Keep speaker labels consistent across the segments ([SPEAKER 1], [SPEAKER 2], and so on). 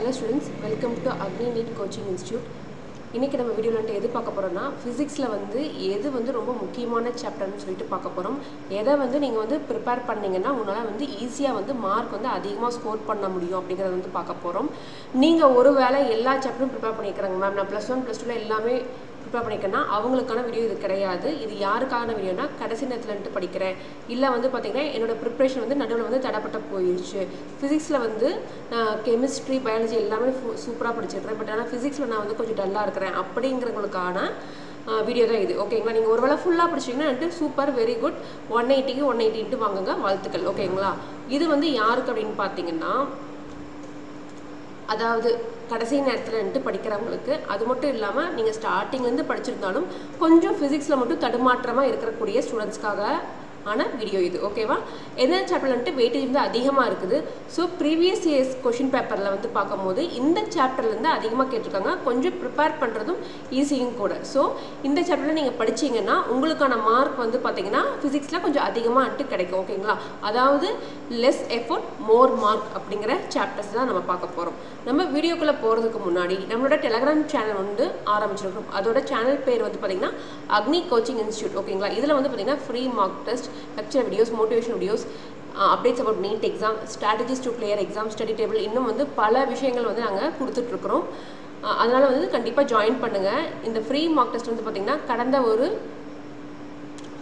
[SPEAKER 1] Hello students welcome to Agni NEET coaching institute இன்றைக்கி நம்ம வீடியோவில் வந்துட்டு எது பார்க்க போகிறோம்னா ஃபிசிக்ஸில் வந்து எது வந்து ரொம்ப முக்கியமான சாப்டர்னு சொல்லிட்டு பார்க்க போகிறோம் எதை வந்து நீங்கள் வந்து ப்ரிப்பேர் பண்ணிங்கன்னா உங்களால் வந்து ஈஸியாக வந்து மார்க் வந்து அதிகமாக ஸ்கோர் பண்ண முடியும் அப்படிங்கிறத வந்து பார்க்க போகிறோம் நீங்கள் ஒரு வேளை எல்லா சாப்டரும் ப்ரிப்பேர் பண்ணியிருக்கிறாங்க மேம் நான் ப்ளஸ் ஒன் ப்ளஸ் டூவில் எல்லாமே ப்ரிப்பேர் பண்ணியிருக்கேன்னா அவங்களுக்கான வீடியோ இது கிடையாது. இது யாருக்கான வீடியோனா கடைசி நேரத்துலன்ட்டு படிக்கிறேன். இல்லை வந்து பார்த்தீங்கன்னா என்னோடய ப்ரிப்ரேஷன் வந்து நடுவில் வந்து தடப்பட்ட போயிடுச்சு ஃபிசிக்ஸில் வந்து நான் கெமிஸ்ட்ரி பயாலஜி எல்லாமே சூப்பராக படிச்சிருக்கிறேன். பட் ஆனால் ஃபிசிக்ஸில் நான் வந்து கொஞ்சம் டல்லாக இருக்கிறேன். அப்படிங்கிறவங்களுக்கான வீடியோ தான் இது. ஓகேங்களா நீங்கள் ஒரு வேளை ஃபுல்லாக படிச்சிங்கன்னா சூப்பர் வெரி குட் ஒன் எயிட்டிக்கு ஒன் எயிட்டின்ட்டு வாங்குங்க. வாழ்த்துக்கள். ஓகேங்களா இது வந்து யாருக்கு அப்படின்னு பார்த்தீங்கன்னா அதாவது கடைசி நேரத்தில் படிக்கிறவங்களுக்கு அது மட்டும் இல்லாமல் நீங்கள் ஸ்டார்டிங்லேருந்து படிச்சிருந்தாலும் கொஞ்சம் ஃபிசிக்ஸில் மட்டும் தடுமாற்றமாக இருக்கக்கூடிய ஸ்டூடெண்ட்ஸ்க்காக ஆன வீடியோ இது ஓகேவா என்ன சாப்டர்ல வந்துட்டு வெயிட்டேஜ் வந்து அதிகமாக இருக்குது. ஸோ ப்ரீவியஸ் இயர்ஸ் கொஷின் பேப்பரில் வந்து பார்க்கும்போது இந்த சாப்டர்லேருந்து அதிகமாக கேட்டிருக்காங்க. கொஞ்சம் ப்ரிப்பேர் பண்ணுறதும் ஈஸியும் கூட. ஸோ இந்த சாப்டரில் நீங்கள் படிச்சீங்கன்னா உங்களுக்கான மார்க் வந்து பார்த்தீங்கன்னா ஃபிசிக்ஸில் கொஞ்சம் அதிகமாக வந்துட்டு கிடைக்கும் ஓகேங்களா அதாவது லெஸ் எஃபோர்ட் மோர் மார்க் அப்படிங்கிற சாப்டர்ஸ் தான் நம்ம பார்க்க போகிறோம் நம்ம வீடியோக்குள்ளே போகிறதுக்கு முன்னாடி நம்மளோட டெலகிராம் சேனல் வந்து ஆரம்பிச்சிருக்கோம். அதோட சேனல் பேர் வந்து பார்த்தீங்கன்னா அக்னி கோச்சிங் இன்ஸ்டியூட் ஓகேங்களா இதில் வந்து பார்த்தீங்கன்னா free mark test lecture videos motivation videos updates about NEET exam strategies to clear exam study table இன்னும் வந்து பல விஷயங்கள் வந்து நாங்கள் கொடுத்துட்ருக்குறோம். அதனால் வந்து கண்டிப்பாக ஜாயின் பண்ணுங்கள் இந்த ஃப்ரீ மார்க் டெஸ்ட் வந்து பார்த்திங்கன்னா கடந்த ஒரு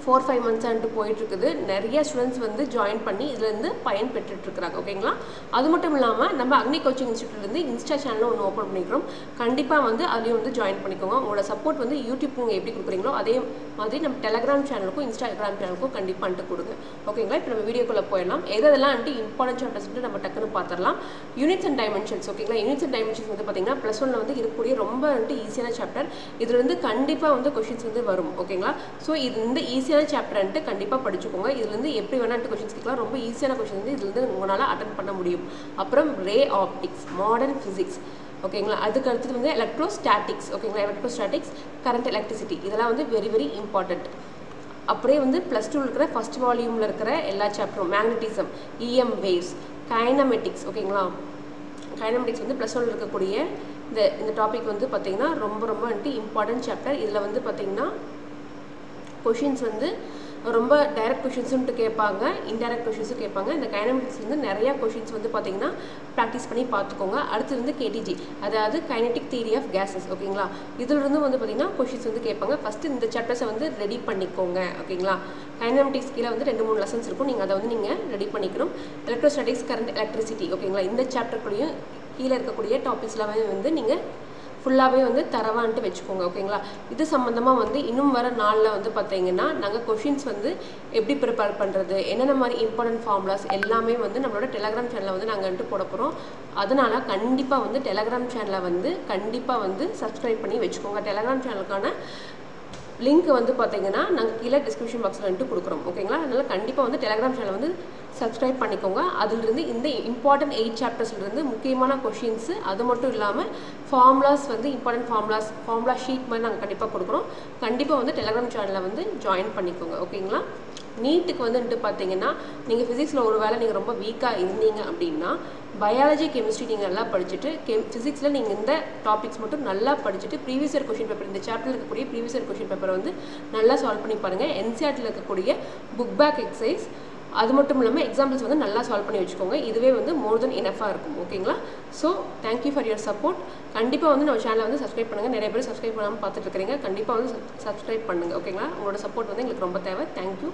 [SPEAKER 1] ஃபோர் ஃபைவ் மந்த்ஸ் போயிட்டுருக்குது. நிறைய ஸ்டூடெண்ட்ஸ் வந்து ஜாயின் பண்ணி இதுலேருந்து பயன் பெற்றுட்ருக்குறாங்க ஓகேங்களா அது மட்டும் இல்லாமல் நம்ம அக்னி கோச்சிங் இன்ஸ்டியூட்லேருந்து இன்ஸ்டா சேனலும் ஒன்று ஓப்பன் பண்ணிக்கிறோம். கண்டிப்பாக வந்து அதையும் வந்து ஜாயின் பண்ணிக்கோங்க. உங்களோட சப்போர்ட் வந்து யூடியூப் நீங்கள் எப்படி கொடுக்குறீங்களோ அதே மாதிரி நம்ம டெலகிராம் சேனலுக்கும் இன்ஸ்டாகிராம் சேனலுக்கும் கண்டிப்பாக வந்துட்டு கொடுங்க. ஓகேங்களா இப்போ நம்ம வீடியோக்குள்ளே போயிடலாம். எதெல்லாம் வந்துட்டு இம்பார்ட்டன்ட் சாப்டர்ஸ்ட்டு நம்ம டக்குன்னு பார்த்துடலாம் யூனிட்ஸ் அண்ட் டைமென்ஷன்ஸ் ஓகேங்களா யூனிட்ஸ் அண்ட் டைமென்ஷன்ஸ் வந்து பார்த்தீங்கன்னா ப்ளஸ் ஒன்ல வந்து இருக்கக்கூடிய ரொம்ப வந்துட்டு ஈஸியான சாப்டர் இதில் வந்து கண்டிப்பாக வந்து கொஷின்ஸ் வந்து வரும் ஓகேங்களா ஸோ இது இந்த ஈஸியான சாப்டர்ன்ட்டு கண்டிப்பாக படிச்சுக்கோங்க. இதுலேருந்து எப்படி வேணாட்டு கொஷின்ஸ் கேட்கலாம். ரொம்ப ஈஸியான கொஷின் வந்து இதுலேருந்து உங்களால் அட்டன் பண்ண முடியும். அப்புறம் ரே ஆப்டிக்ஸ் மாடர்ன் ஃபிசிக்ஸ் ஓகேங்களா அதுக்கு அடுத்தது வந்து எலக்ட்ரோஸ்டாட்டிக்ஸ் ஓகேங்களா எலக்ட்ரோஸ்டாட்டிக்ஸ் கரண்ட் எலக்ட்ரிசிட்டி இதெல்லாம் வந்து வெரி வெரி இம்பார்ட்டண்ட் அப்படியே வந்து ப்ளஸ் டூவில் இருக்கிற ஃபஸ்ட் வால்யூமில் இருக்கிற எல்லா சாப்டரும் மேக்னட்டிசம் இஎம் வேவ்ஸ் கைனமெட்டிக்ஸ் ஓகேங்களா கைனமெட்டிக்ஸ் வந்து ப்ளஸ் ஒன்ல இருக்கக்கூடிய இந்த இந்த டாபிக் வந்து பார்த்திங்கன்னா ரொம்ப ரொம்ப வந்துட்டு இம்பார்ட்டன்ட் சாப்டர் இதில் வந்து பார்த்திங்கன்னா கொஷின்ஸ் வந்து ரொம்ப டைரக்ட் கொஷின்ஸுன்ட்டு கேட்பாங்க இன்டைரக்ட் கொஷின்ஸும் கேட்பாங்க. இந்த கைனமிக்ஸ் வந்து நிறையா கொஷின்ஸ் வந்து பார்த்தீங்கன்னா ப்ராக்டிஸ் பண்ணி பார்த்துக்கோங்க அடுத்து வந்து கேடிஜி அதாவது கைனட்டிக் தியரி ஆஃப் கேஸஸ் ஓகேங்களா இதிலிருந்து வந்து பார்த்தீங்கன்னா கொஷின்ஸ் வந்து கேட்பாங்க. ஃபஸ்ட்டு இந்த சாப்டர்ஸை வந்து ரெடி பண்ணிக்கோங்க ஓகேங்களா கைனமெட்டிக்ஸ் கீழே வந்து ரெண்டு மூணு லெசன்ஸ் இருக்கும். நீங்கள் அதை வந்து நீங்கள் ரெடி பண்ணிக்கணும். எலக்ட்ரோஸ்டாட்டிக்ஸ் கரண்ட் எலக்ட்ரிசிட்டி ஓகேங்களா இந்த சாப்டர்க்குள்ளேயும் கீழே இருக்கக்கூடிய டாபிக்ஸ்லாம் வந்து நீங்கள் ஃபுல்லாகவே வந்து தரவான்ட்டு வச்சுக்கோங்க ஓகேங்களா இது சம்மந்தமாக வந்து இன்னும் வர நாளில் வந்து பார்த்தீங்கன்னா நாங்கள் கொஷின்ஸ் வந்து எப்படி ப்ரிப்பேர் பண்ணுறது என்னென்ன மாதிரி இம்பார்ட்டன்ட் ஃபார்முலாஸ் எல்லாமே வந்து நம்மளோட டெலகிராம் சேனலில் வந்து நாங்கள் வந்துட்டு போட போகிறோம் அதனால் கண்டிப்பாக வந்து டெலகிராம் சேனலை வந்து கண்டிப்பாக வந்து சப்ஸ்கிரைப் பண்ணி வச்சுக்கோங்க. டெலகிராம் சேனலுக்கான லிங்க் வந்து பார்த்தீங்கன்னா நாங்கள் கீழே டிஸ்கிரிப்ஷன் பாக்ஸில் வந்துட்டு கொடுக்குறோம். ஓகேங்களா அதனால் கண்டிப்பாக வந்து டெலிகிராம் சேனல் வந்து சப்ஸ்கிரைப் பண்ணிக்கோங்க. அதிலிருந்து இந்த இம்பார்ட்டன்ட் எயிட் சாப்டர்ஸ்லேருந்து முக்கியமான கொஷின்ஸு அது மட்டும் இல்லாமல் ஃபார்முலாஸ் வந்து இம்பார்ட்டன்ட் ஃபார்முலாஸ் ஃபார்முலா ஷீட் மாதிரி நாங்கள் கண்டிப்பாக கொடுக்குறோம். கண்டிப்பாக வந்து டெலிகிராம் சேனலில் வந்து ஜாயின் பண்ணிக்கோங்க. ஓகேங்களா நீட்டுக்கு வந்துட்டு பார்த்தீங்கன்னா நீங்கள் ஃபிசிக்ஸில் ஒரு வேளை நீங்கள் ரொம்ப வீக்காக இருந்தீங்க அப்படின்னா பயாலஜி கெமிஸ்ட்ரி நீங்கள் நல்லா படிச்சுட்டு கெம் ஃபிசிக்ஸில் நீங்கள் இந்த டாபிக்ஸ் மட்டும் நல்லா படிச்சுட்டு ப்ரீவியஸ் இயர் கொஷின் பேப்பர் இந்த சாப்டரில் இருக்கக்கூடிய ப்ரீவியஸ் இயர் கொஷின் பேப்பரை வந்து நல்லா சால்வ் பண்ணி பாருங்கள் என்சிஆர்டியில் இருக்கக்கூடிய புக் பேக் எக்ஸசைஸ் அது மட்டும் இல்லாமல் எக்ஸாம்பிள்ஸ் வந்து நல்லா சால்வ் பண்ணி வச்சுக்கோங்க. இதுவே வந்து மோர் தென் இனஃபாக இருக்கும். ஓகேங்களா so thank you for your support கண்டிப்பாக வந்து நம்ம சேனலை வந்து சப்ஸ்கிரைப் பண்ணுங்கள் நிறைய பேர் சப்ஸ்கிரைப் பண்ணாமல் பார்த்துட்டு இருக்கிறீங்க. கண்டிப்பாக வந்து சப்ஸ்கிரைப் பண்ணுங்கள் ஓகேங்களா உங்களோட சப்போர்ட் வந்து எங்களுக்கு ரொம்ப தேவை. தேங்க்யூ